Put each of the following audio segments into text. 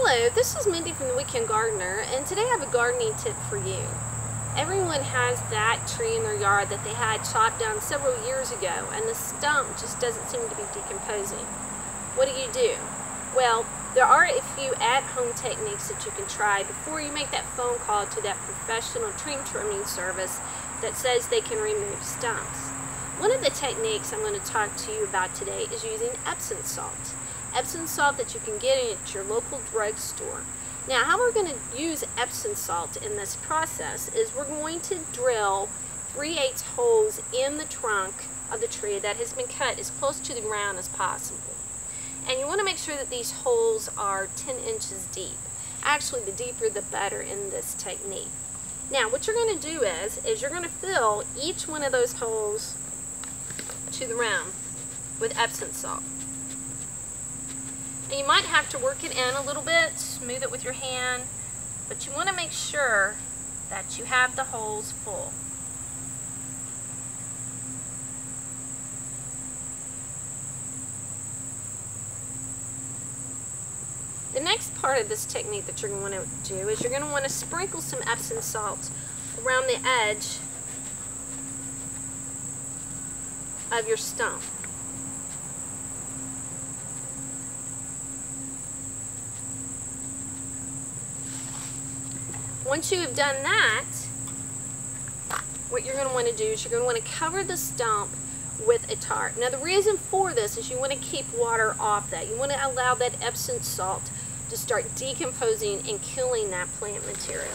Hello, this is Mindy from the Weekend Gardener, and today I have a gardening tip for you. Everyone has that tree in their yard that they had chopped down several years ago, and the stump just doesn't seem to be decomposing. What do you do? Well, there are a few at-home techniques that you can try before you make that phone call to that professional tree trimming service that says they can remove stumps. One of the techniques I'm going to talk to you about today is using Epsom salt. Epsom salt that you can get at your local drugstore. Now how we're going to use Epsom salt in this process is we're going to drill 3 8 holes in the trunk of the tree that has been cut as close to the ground as possible. And you want to make sure that these holes are 10 inches deep. Actually, the deeper the better in this technique. Now, what you're going to do is, is you're going to fill each one of those holes to the rim with Epsom salt. And you might have to work it in a little bit, smooth it with your hand, but you want to make sure that you have the holes full. The next part of this technique that you're going to want to do is you're going to want to sprinkle some Epsom salt around the edge of your stump. Once you have done that, what you're going to want to do is you're going to want to cover the stump with a tarp. Now the reason for this is you want to keep water off that. You want to allow that Epsom salt to start decomposing and killing that plant material.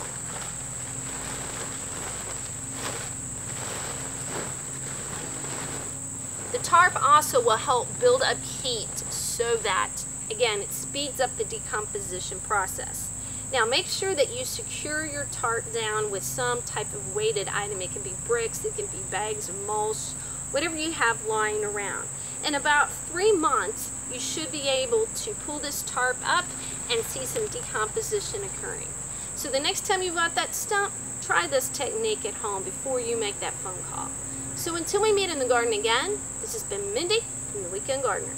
The tarp also will help build up heat so that, again, it speeds up the decomposition process. Now make sure that you secure your tarp down with some type of weighted item. It can be bricks, it can be bags of mulch, whatever you have lying around. In about three months, you should be able to pull this tarp up and see some decomposition occurring. So the next time you've got that stump, try this technique at home before you make that phone call. So until we meet in the garden again, this has been Mindy from the Weekend Gardener.